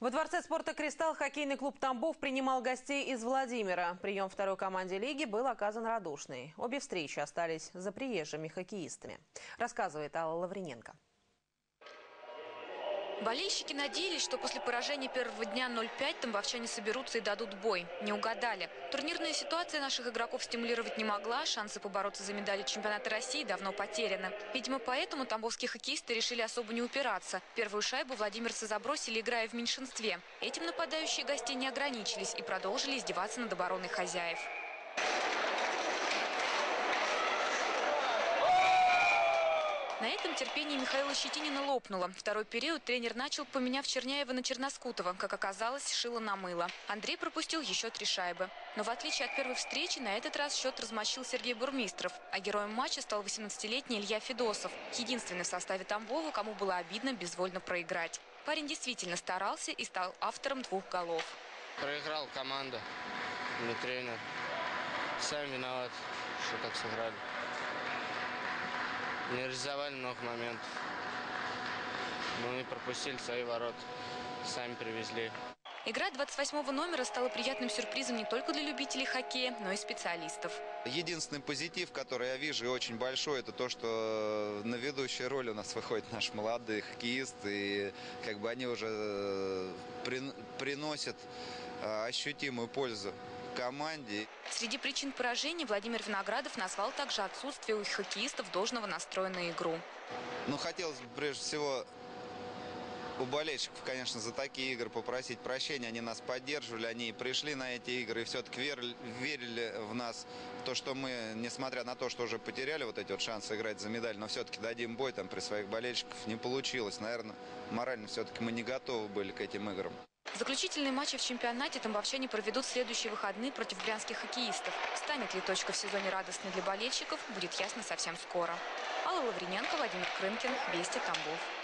Во Дворце спорта «Кристалл» хоккейный клуб «Тамбов» принимал гостей из Владимира. Прием второй команде лиги был оказан радушный. Обе встречи остались за приезжими хоккеистами. Рассказывает Алла Лаврененко. Болельщики надеялись, что после поражения первого дня 0-5 тамбовчане соберутся и дадут бой. Не угадали. Турнирная ситуация наших игроков стимулировать не могла, шансы побороться за медали чемпионата России давно потеряны. Видимо, поэтому тамбовские хоккеисты решили особо не упираться. Первую шайбу владимирцы забросили, играя в меньшинстве. Этим нападающие гостей не ограничились и продолжили издеваться над обороной хозяев. На этом терпение Михаила Щетинина лопнуло. Второй период тренер начал, поменяв Черняева на Черноскутова. Как оказалось, шило на мыло. Андрей пропустил еще три шайбы. Но в отличие от первой встречи, на этот раз счет размочил Сергей Бурмистров. А героем матча стал 18-летний Илья Федосов. Единственный в составе Тамбова, кому было обидно безвольно проиграть. Парень действительно старался и стал автором двух голов. Проиграл команда, не тренер. Сами виноваты, что так сыграли. Не реализовали много моментов. Мы пропустили свои ворота. Сами привезли. Игра 28 номера стала приятным сюрпризом не только для любителей хоккея, но и специалистов. Единственный позитив, который я вижу и очень большой, это то, что на ведущую роль у нас выходят наши молодые хоккеисты. И как бы они уже э, при, приносят э, ощутимую пользу команде. Среди причин поражения Владимир Виноградов назвал также отсутствие у хоккеистов должного настроя на игру. Ну, хотелось бы прежде всего у болельщиков, конечно, за такие игры попросить прощения. Они нас поддерживали, они пришли на эти игры и все-таки верили, верили в нас. То, что мы, несмотря на то, что уже потеряли вот эти вот шансы играть за медаль, но все-таки дадим бой там при своих болельщиках, не получилось. Наверное, морально все-таки мы не готовы были к этим играм. Заключительные матчи в чемпионате тамбовчане проведут следующие выходные против брянских хоккеистов. Станет ли точка в сезоне радостной для болельщиков, будет ясно совсем скоро. Алла Лаврененко, Владимир Крынкин, Вести, Тамбов.